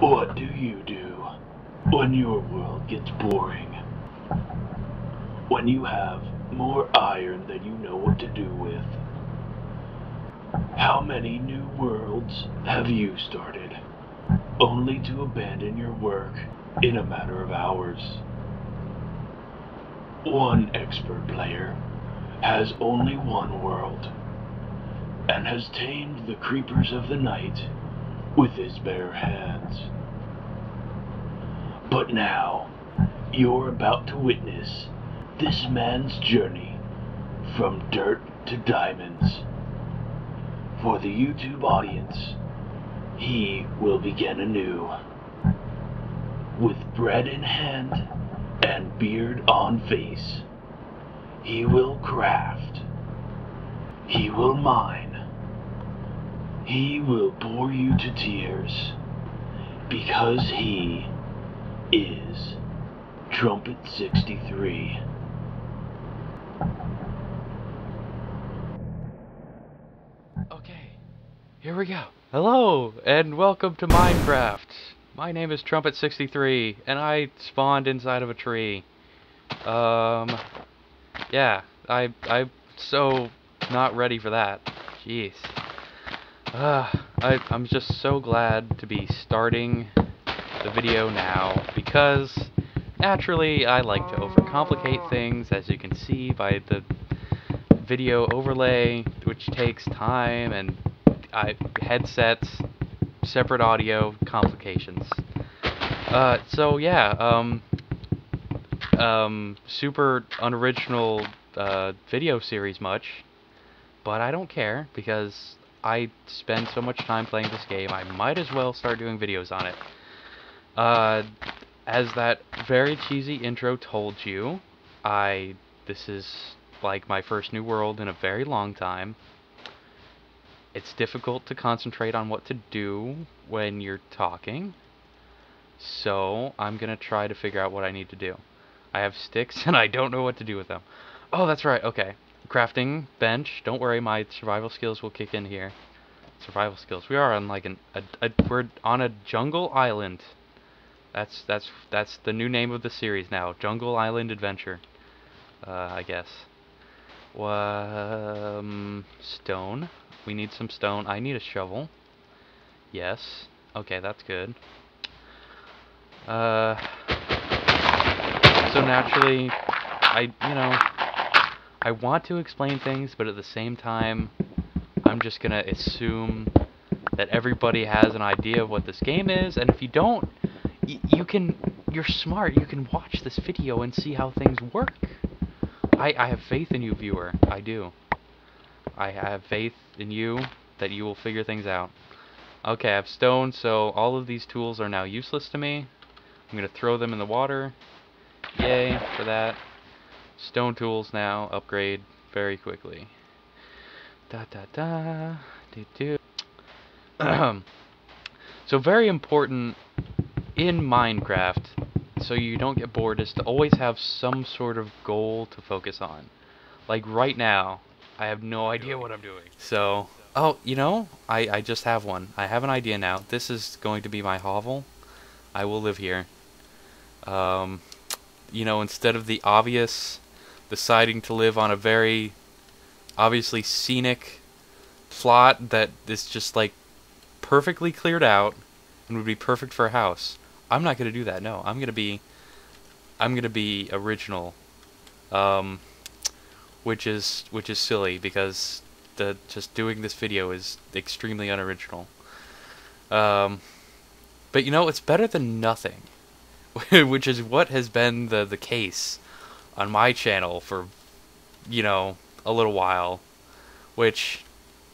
What do you do when your world gets boring? When you have more iron than you know what to do with? How many new worlds have you started, only to abandon your work in a matter of hours? One expert player has only one world, and has tamed the creepers of the night with his bare hands. But now, you're about to witness this man's journey from dirt to diamonds. For the YouTube audience, he will begin anew. With bread in hand and beard on face, he will craft. He will mine. He will bore you to tears because he is Trumpet 63. Okay, here we go. Hello, and welcome to Minecraft. My name is Trumpet63, and I spawned inside of a tree. Um, yeah, I, I'm so not ready for that. Jeez. Uh, I, I'm just so glad to be starting the video now, because naturally I like to overcomplicate things, as you can see by the video overlay, which takes time and I, headsets, separate audio, complications. Uh, so yeah, um, um, super unoriginal uh, video series much, but I don't care because I spend so much time playing this game, I might as well start doing videos on it. Uh, as that very cheesy intro told you, I, this is like my first new world in a very long time. It's difficult to concentrate on what to do when you're talking. So, I'm going to try to figure out what I need to do. I have sticks and I don't know what to do with them. Oh, that's right. Okay. Crafting bench. Don't worry, my survival skills will kick in here. Survival skills. We are on like an a, a we're on a jungle island. That's that's that's the new name of the series now. Jungle Island Adventure. Uh, I guess. Um, stone. We need some stone. I need a shovel. Yes. Okay, that's good. Uh, so naturally, I, you know, I want to explain things, but at the same time, I'm just gonna assume that everybody has an idea of what this game is, and if you don't, you can, you're smart, you can watch this video and see how things work. I, I have faith in you, viewer. I do. I have faith in you that you will figure things out. Okay, I have stone, so all of these tools are now useless to me. I'm going to throw them in the water. Yay for that. Stone tools now upgrade very quickly. Da da da. Do do. so very important in Minecraft so you don't get bored is to always have some sort of goal to focus on. Like right now, I have no idea what I'm doing. So, oh, you know, I, I just have one. I have an idea now. This is going to be my hovel. I will live here. Um, you know, instead of the obvious deciding to live on a very obviously scenic plot that is just like perfectly cleared out and would be perfect for a house. I'm not gonna do that. No, I'm gonna be, I'm gonna be original, um, which is which is silly because the just doing this video is extremely unoriginal. Um, but you know, it's better than nothing, which is what has been the the case on my channel for, you know, a little while, which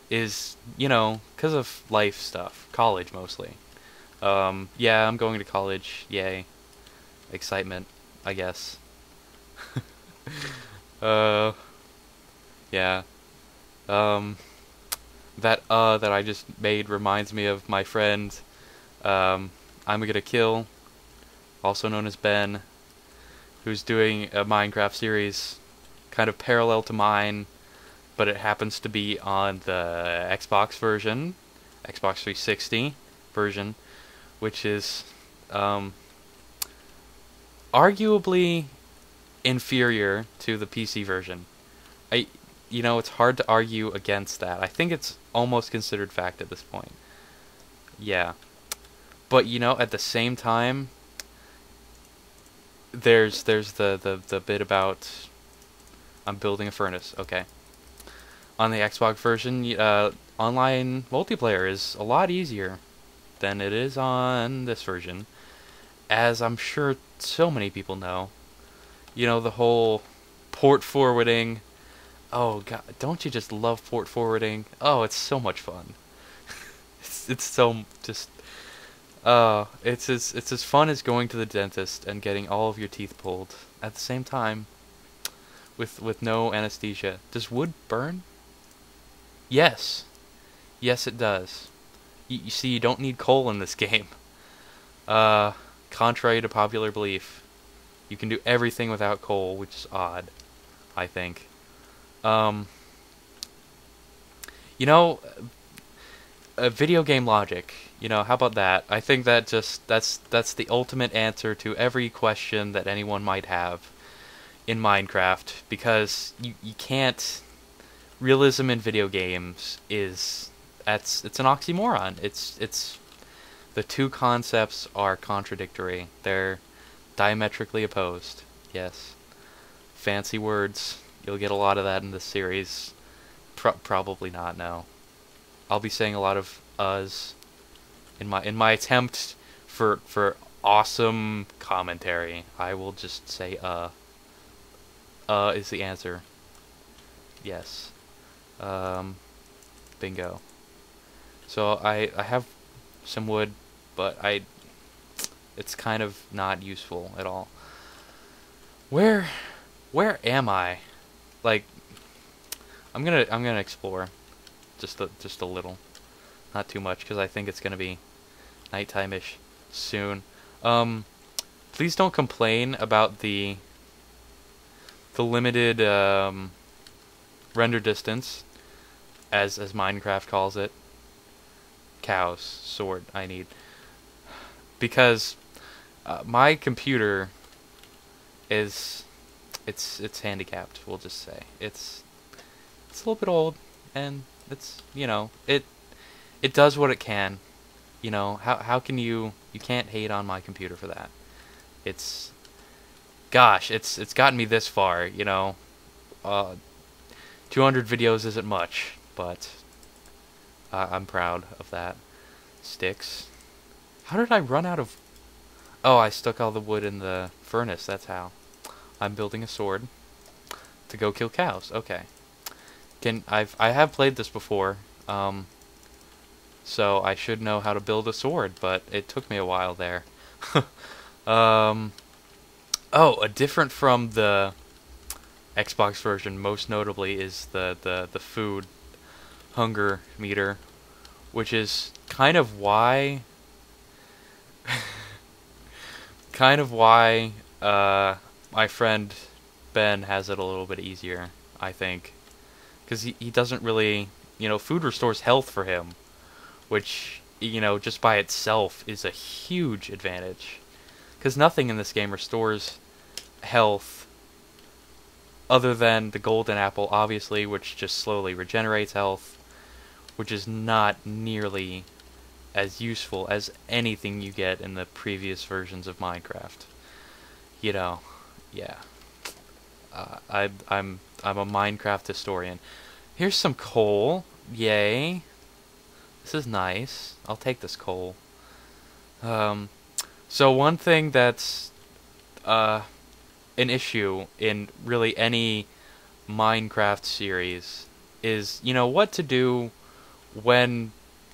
is you know because of life stuff, college mostly. Um, yeah, I'm going to college. Yay. Excitement, I guess. uh, yeah. Um, that uh that I just made reminds me of my friend, um, imagunnakill, also known as Ben, who's doing a Minecraft series, kind of parallel to mine, but it happens to be on the Xbox version, Xbox 360 version, which is um, arguably inferior to the PC version. I, you know, it's hard to argue against that. I think it's almost considered fact at this point. Yeah. But you know, at the same time, there's there's the, the, the bit about I'm building a furnace. Okay. On the Xbox version, uh, online multiplayer is a lot easier than it is on this version, as I'm sure so many people know. You know the whole port forwarding. Oh god, don't you just love port forwarding? Oh, it's so much fun. it's it's so just uh, it's as it's as fun as going to the dentist and getting all of your teeth pulled at the same time, with with no anesthesia. Does wood burn? Yes, yes it does. Y you see, you don't need coal in this game. Uh, contrary to popular belief, you can do everything without coal, which is odd, I think. Um, you know, a video game logic. You know, how about that? I think that just that's that's the ultimate answer to every question that anyone might have in Minecraft because you you can't realism in video games is that's it's an oxymoron. It's it's the two concepts are contradictory. They're diametrically opposed. Yes. Fancy words. You'll get a lot of that in this series. Pro probably not, no. I'll be saying a lot of uhs in my in my attempt for for awesome commentary. I will just say uh. Uh is the answer. Yes. Um bingo. So I I have some wood, but I it's kind of not useful at all. Where where am I? Like I'm going to I'm going to explore just a, just a little. Not too much because I think it's going to be nighttime-ish soon. Um, please don't complain about the the limited um, render distance, as as Minecraft calls it. Cows, sword, I need. Because uh, my computer is it's it's handicapped. We'll just say it's it's a little bit old and it's you know it it does what it can you know how how can you you can't hate on my computer for that. It's gosh it's it's gotten me this far you know. Uh 200 videos isn't much but uh, I'm proud of that. Sticks. How did I run out of oh I stuck all the wood in the furnace that's how. I'm building a sword to go kill cows okay. Can I've I have played this before, um, so I should know how to build a sword, but it took me a while there. um, oh, a different from the Xbox version, most notably, is the the the food hunger meter, which is kind of why. kind of why uh, my friend Ben has it a little bit easier, I think because he, he doesn't really, you know, food restores health for him, which, you know, just by itself is a huge advantage. Because nothing in this game restores health other than the golden apple, obviously, which just slowly regenerates health, which is not nearly as useful as anything you get in the previous versions of Minecraft. You know, yeah. Uh, I, I'm I'm a Minecraft historian. Here's some coal. Yay. This is nice. I'll take this coal. Um, so one thing that's uh, an issue in really any Minecraft series is, you know, what to do when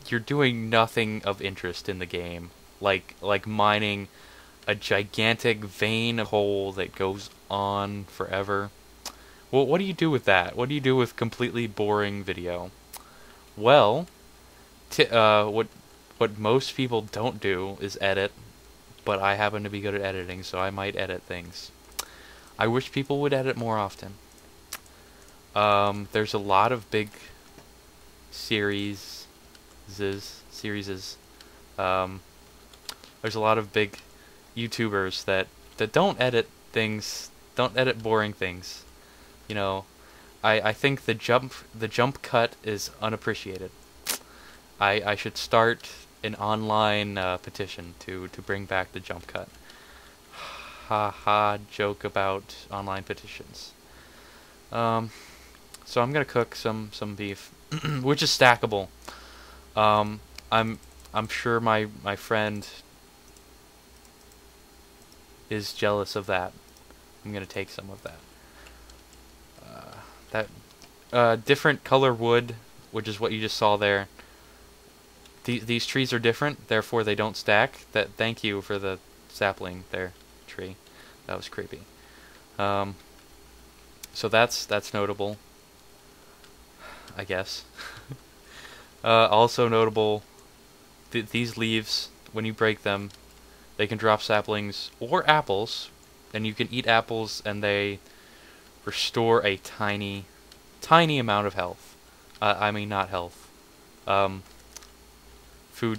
you're doing nothing of interest in the game. Like, like mining a gigantic vein of coal that goes on forever. Well, what do you do with that? What do you do with completely boring video? Well, uh, what what most people don't do is edit, but I happen to be good at editing, so I might edit things. I wish people would edit more often. Um, there's a lot of big series, series, um, there's a lot of big YouTubers that that don't edit things, don't edit boring things. You know, I I think the jump the jump cut is unappreciated. I I should start an online uh, petition to to bring back the jump cut. Ha ha! Joke about online petitions. Um, so I'm gonna cook some some beef, which is stackable. Um, I'm I'm sure my my friend is jealous of that. I'm gonna take some of that. Uh, that uh, different color wood, which is what you just saw there. These these trees are different, therefore they don't stack. That thank you for the sapling there, tree. That was creepy. Um, so that's that's notable. I guess. uh, also notable, th these leaves when you break them, they can drop saplings or apples, and you can eat apples and they restore a tiny, tiny amount of health. Uh, I mean not health. Um, food.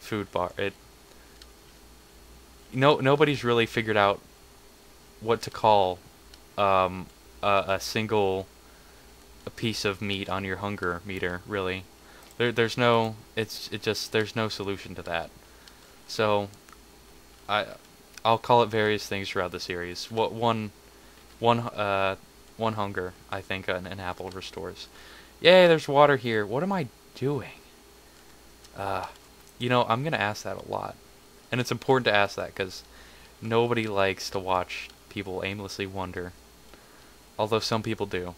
Food bar. It. No, nobody's really figured out what to call um, a, a single a piece of meat on your hunger meter. Really, there, there's no. It's it just there's no solution to that. So, I I'll call it various things throughout the series. What one one uh one hunger I think an, an apple restores. Yay, there's water here. What am I doing? Uh, you know, I'm gonna ask that a lot, and it's important to ask that because nobody likes to watch people aimlessly wander. Although some people do.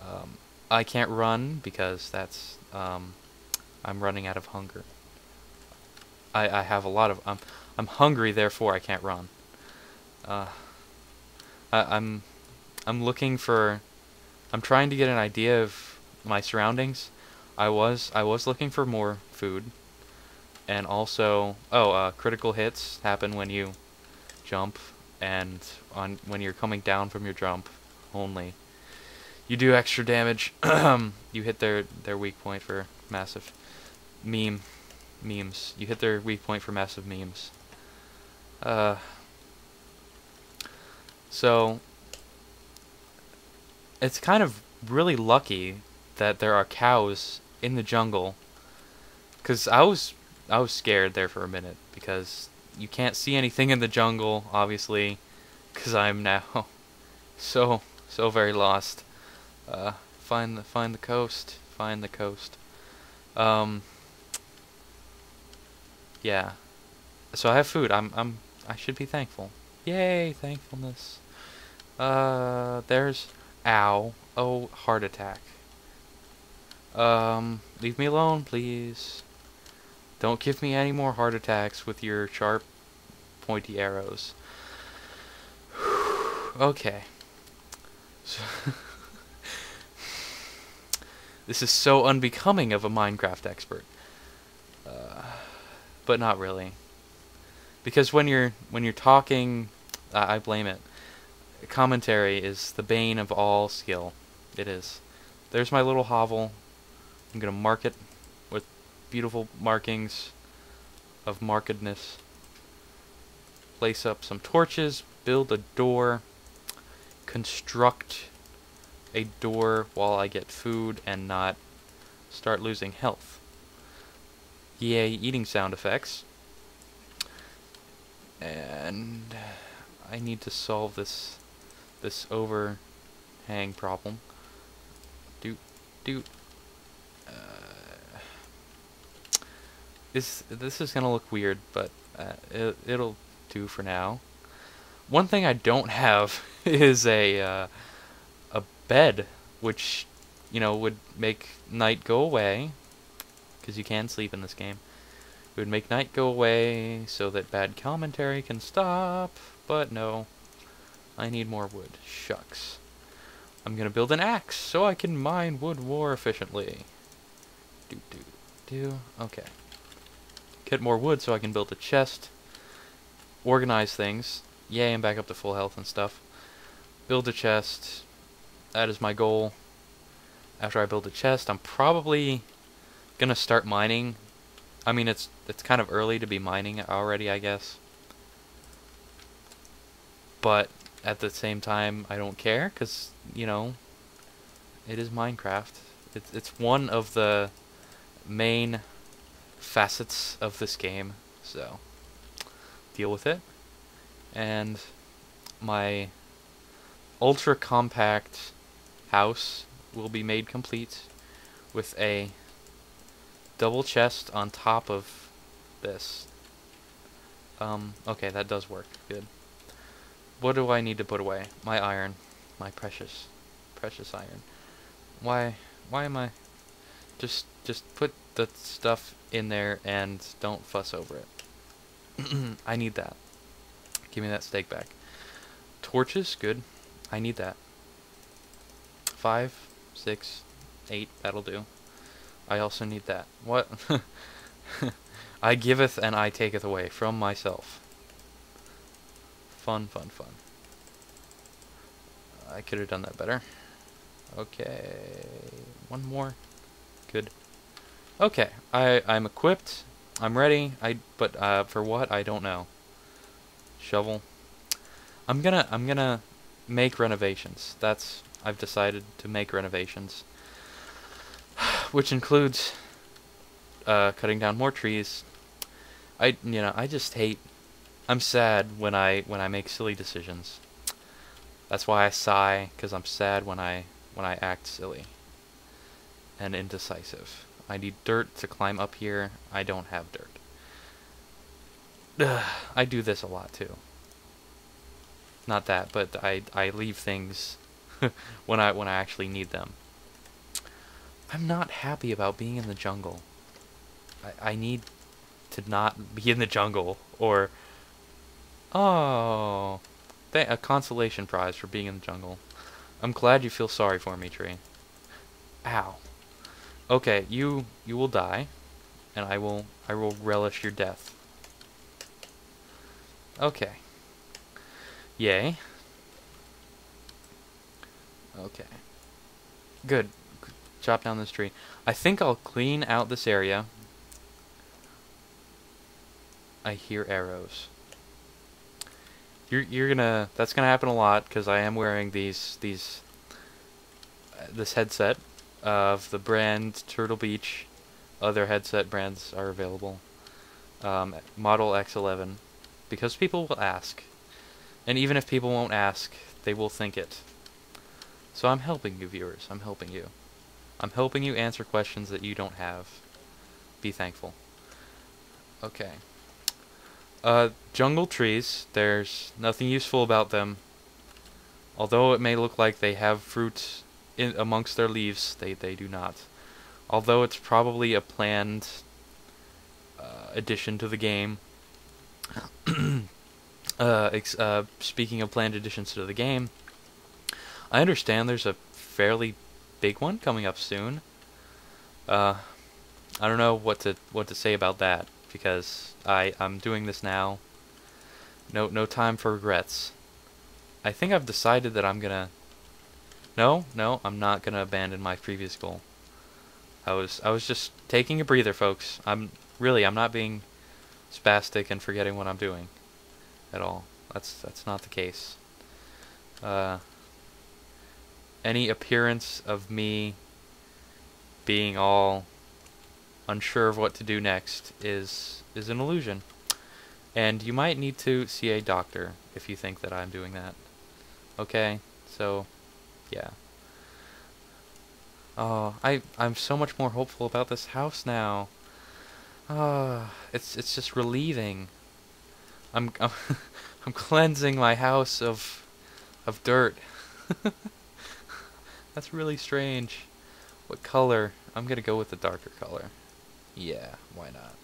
Um, I can't run because that's um, I'm running out of hunger. I I have a lot of I'm I'm hungry, therefore I can't run. Uh, I, I'm I'm looking for I'm trying to get an idea of my surroundings. I was I was looking for more food, and also oh uh, critical hits happen when you jump and on when you're coming down from your jump only. You do extra damage. you hit their their weak point for massive meme memes. You hit their weak point for massive memes. Uh, so it's kind of really lucky that there are cows in the jungle. Cause I was I was scared there for a minute because you can't see anything in the jungle, obviously, cause I'm now so so very lost. Uh, find the find the coast, find the coast. Um, yeah. So I have food. I'm I'm I should be thankful. Yay, thankfulness. Uh, there's ow. Oh, heart attack. Um, leave me alone, please. Don't give me any more heart attacks with your sharp, pointy arrows. okay. So this is so unbecoming of a Minecraft expert. Uh, but not really. Because when you're when you're talking, I blame it. Commentary is the bane of all skill. It is. There's my little hovel. I'm gonna mark it with beautiful markings of markedness. Place up some torches, build a door, construct a door while I get food and not start losing health. Yay, eating sound effects. And I need to solve this this overhang problem. Do do this this is gonna look weird, but uh, it, it'll do for now. One thing I don't have is a uh, a bed, which you know would make night go away, because you can sleep in this game. It would make night go away so that bad commentary can stop, but no. I need more wood. Shucks. I'm gonna build an axe so I can mine wood more efficiently. Do, do, do. Okay. Get more wood so I can build a chest. Organize things. Yay, I'm back up to full health and stuff. Build a chest. That is my goal. After I build a chest, I'm probably gonna start mining I mean, it's it's kind of early to be mining already, I guess. But at the same time, I don't care because you know, it is Minecraft. It's it's one of the main facets of this game, so deal with it. And my ultra compact house will be made complete with a double chest on top of this. Um, okay, that does work. Good. What do I need to put away? My iron. My precious, precious iron. Why, why am I... Just, just put the stuff in there and don't fuss over it. I need that. Give me that steak back. Torches, good. I need that. Five, six, eight, that'll do. I also need that. What? I giveth and I taketh away from myself. Fun, fun, fun. I could have done that better. Okay, one more. Good. Okay, I I'm equipped. I'm ready. I but uh, for what I don't know. Shovel. I'm gonna I'm gonna make renovations. That's I've decided to make renovations, which includes uh, cutting down more trees. I you know I just hate. I'm sad when I when I make silly decisions. That's why I sigh because I'm sad when I when I act silly and indecisive. I need dirt to climb up here. I don't have dirt. Ugh, I do this a lot too. Not that, but I I leave things when I when I actually need them. I'm not happy about being in the jungle. I I need to not be in the jungle or oh, a consolation prize for being in the jungle. I'm glad you feel sorry for me, tree. Ow. Okay, you you will die, and I will I will relish your death. Okay. Yay. Okay. Good. Chop down this tree. I think I'll clean out this area. I hear arrows. You're you're gonna that's gonna happen a lot because I am wearing these these uh, this headset of the brand Turtle Beach. Other headset brands are available. Um, Model X11 because people will ask. And even if people won't ask, they will think it. So I'm helping you, viewers. I'm helping you. I'm helping you answer questions that you don't have. Be thankful. Okay. Uh, jungle trees. There's nothing useful about them. Although it may look like they have fruit in amongst their leaves, they, they do not. Although it's probably a planned uh, addition to the game. uh, uh, speaking of planned additions to the game, I understand there's a fairly big one coming up soon. Uh, I don't know what to what to say about that because I I'm doing this now. No no time for regrets. I think I've decided that I'm gonna. No no I'm not gonna abandon my previous goal. I was I was just taking a breather, folks. I'm really I'm not being spastic and forgetting what I'm doing at all. That's that's not the case. Uh, any appearance of me being all unsure of what to do next is is an illusion. And you might need to see a doctor if you think that I'm doing that. Okay? So, yeah. Oh, I I'm so much more hopeful about this house now. Ah, uh, it's it's just relieving. I'm I'm, I'm cleansing my house of of dirt. That's really strange. What color? I'm gonna go with the darker color. Yeah, why not?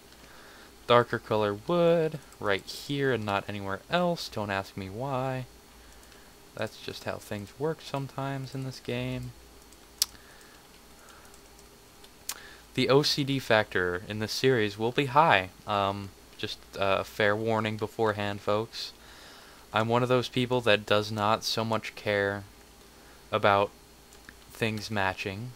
Darker color wood, right here and not anywhere else. Don't ask me why. That's just how things work sometimes in this game. The OCD factor in this series will be high. Um, just a fair warning beforehand, folks. I'm one of those people that does not so much care about things matching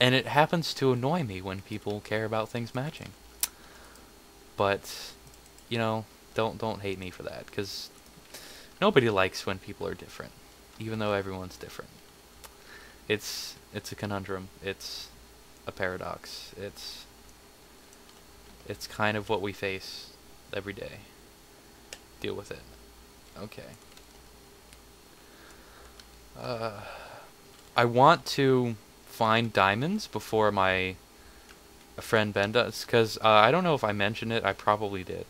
And it happens to annoy me when people care about things matching. But, you know, don't don't hate me for that cuz nobody likes when people are different, even though everyone's different. It's it's a conundrum. It's a paradox. It's it's kind of what we face every day. Deal with it. Okay. Uh, I want to find diamonds before my friend Ben does, because uh, I don't know if I mentioned it. I probably did.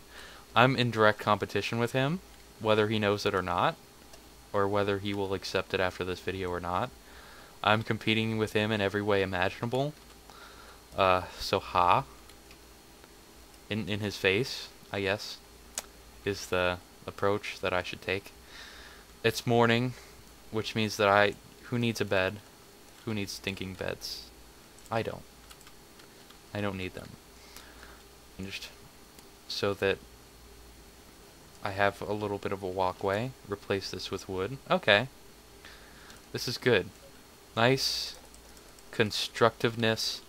I'm in direct competition with him, whether he knows it or not, or whether he will accept it after this video or not. I'm competing with him in every way imaginable. Uh, so ha. In in his face, I guess, is the approach that I should take. It's morning, which means that I who needs a bed? Who needs stinking beds? I don't. I don't need them. Just so that I have a little bit of a walkway. Replace this with wood. Okay. This is good. Nice constructiveness.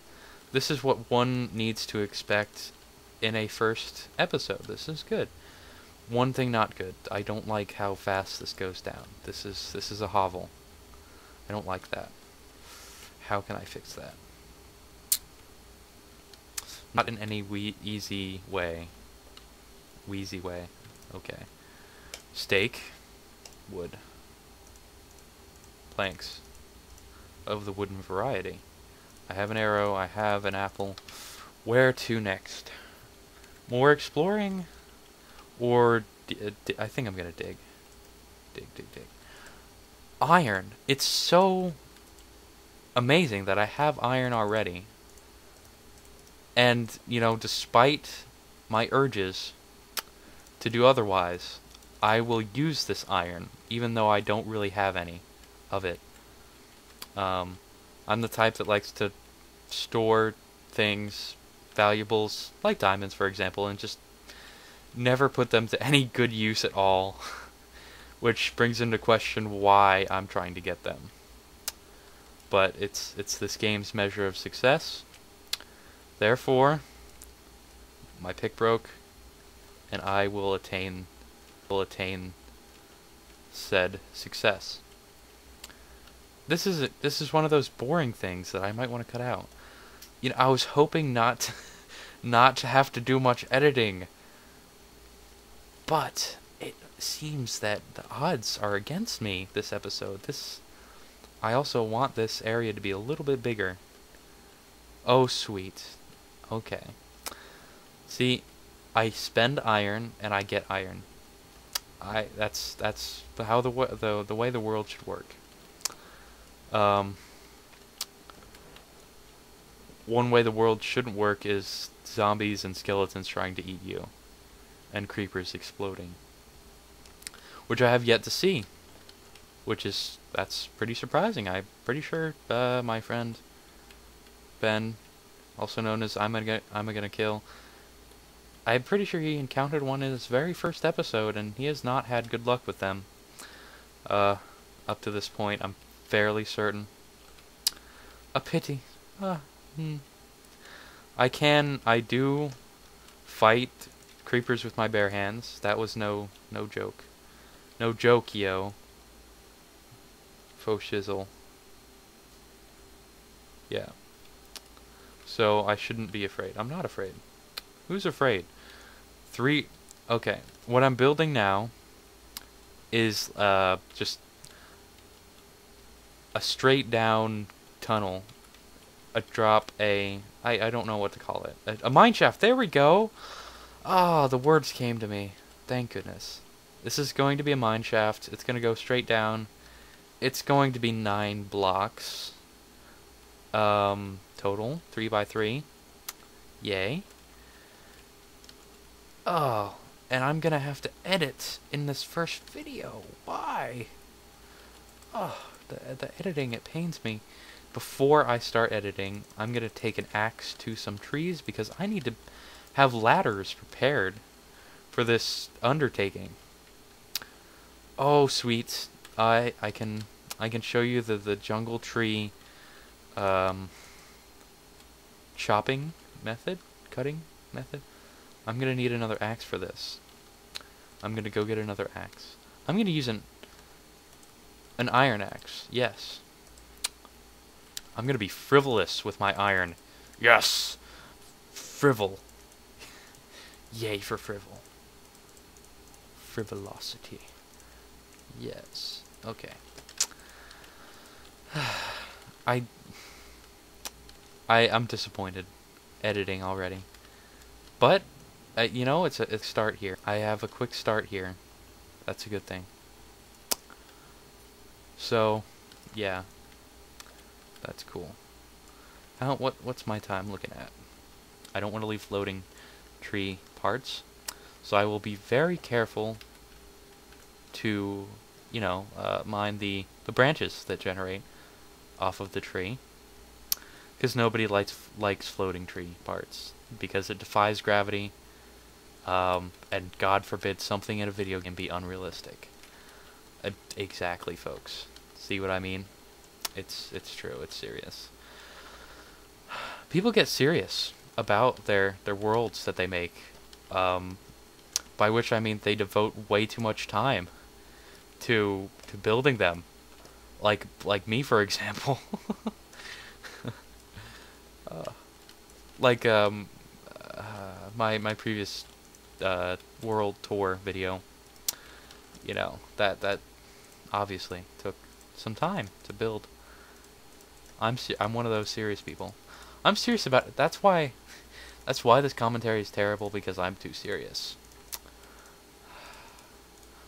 This is what one needs to expect in a first episode. This is good. One thing not good. I don't like how fast this goes down. This is this is a hovel. I don't like that. How can I fix that? Not in any wee easy way. Wheezy way. Okay. Steak. Wood. Planks of the wooden variety. I have an arrow, I have an apple. Where to next? More exploring? Or, uh, I think I'm gonna dig. Dig, dig, dig. Iron. It's so amazing that I have iron already. And, you know, despite my urges to do otherwise, I will use this iron, even though I don't really have any of it. Um, I'm the type that likes to store things, valuables, like diamonds, for example, and just never put them to any good use at all. Which brings into question why I'm trying to get them. But it's it's this game's measure of success. Therefore, my pick broke, and I will attain will attain said success. This is a, this is one of those boring things that I might want to cut out. You know, I was hoping not to, not to have to do much editing. But it seems that the odds are against me this episode. This I also want this area to be a little bit bigger. Oh, sweet. Okay. See, I spend iron and I get iron. I that's that's how the the the way the world should work. Um, one way the world shouldn't work is zombies and skeletons trying to eat you, and creepers exploding. Which I have yet to see. Which is, that's pretty surprising. I'm pretty sure uh, my friend Ben, also known as I'm gonna, imagunnakill, I'm pretty sure he encountered one in his very first episode, and he has not had good luck with them. Uh, up to this point, I'm fairly certain. A pity. Ah, hmm. I can, I do fight creepers with my bare hands. That was no, no joke. No joke, yo. Faux shizzle. Yeah. So I shouldn't be afraid. I'm not afraid. Who's afraid? Three. Okay. What I'm building now is uh, just a straight down tunnel, a drop, a I I don't know what to call it, a, a mine shaft. There we go. Ah, oh, the words came to me. Thank goodness. This is going to be a mine shaft. It's going to go straight down. It's going to be nine blocks. Um, total three by three. Yay. Oh, and I'm gonna have to edit in this first video. Why? Oh the, the editing, it pains me. Before I start editing, I'm to take an axe to some trees because I need to have ladders prepared for this undertaking. Oh, sweet. I I can I can show you the the jungle tree um chopping method, cutting method. I'm gonna need another axe for this. I'm gonna go get another axe. I'm gonna use an an iron axe. Yes. I'm gonna be frivolous with my iron. Yes. Frivol. Yay for frivol. Frivolosity. Yes. Okay. I I I'm disappointed editing already. But uh, you know, it's a, a start here. I have a quick start here. That's a good thing. So, yeah. That's cool. How what what's my time looking at? I don't want to leave floating tree parts. So I will be very careful to, you know, uh, mine the, the branches that generate off of the tree. Because nobody likes, likes floating tree parts. Because it defies gravity. Um, and God forbid something in a video game be unrealistic. Uh, exactly, folks. See what I mean? It's, it's true. It's serious. People get serious about their, their worlds that they make. Um, by which I mean they devote way too much time to to building them. Like like me for example. uh, like um uh, my my previous uh, world tour video. You know, that that obviously took some time to build. I'm I'm one of those serious people. I'm serious about it. That's why that's why this commentary is terrible because I'm too serious.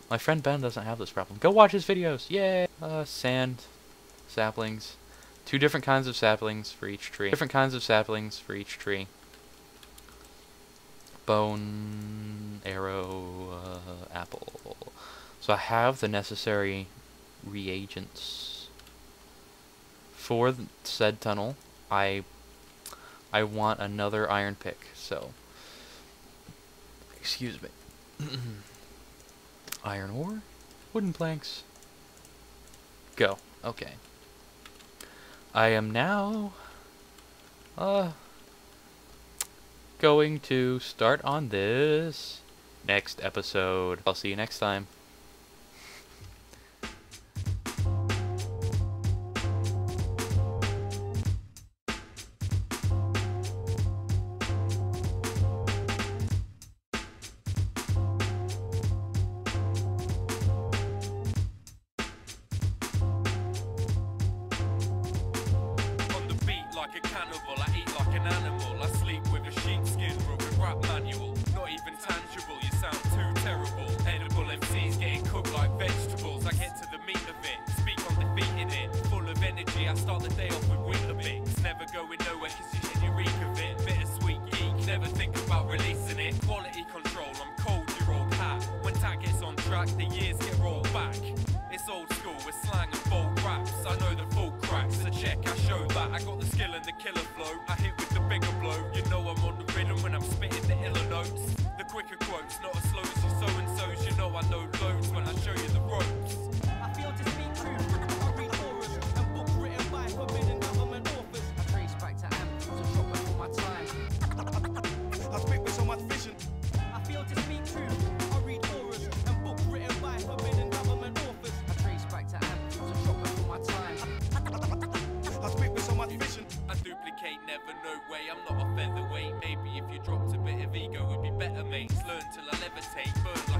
My friend Ben doesn't have this problem. Go watch his videos. Yay! Uh, sand, saplings. Two different kinds of saplings for each tree. Different kinds of saplings for each tree. Bone, arrow, uh, apple. So I have the necessary reagents for said tunnel. I I want another iron pick, so excuse me. Iron ore? Wooden planks? Go. Okay. I am now, uh, going to start on this next episode. I'll see you next time. The years get rolled back. It's old school with slang and bold raps. I know the full cracks, so check, I show that. I got the skill and the killer flow. I hit with the bigger blow. You know I'm on the rhythm when I'm spitting the iller notes. The quicker quotes, not as slow as you so and so's. You know I know loads when I show you never no way. I'm not a featherweight. Maybe if you dropped a bit of ego, it'd be better, mates. Learn till I levitate, burn like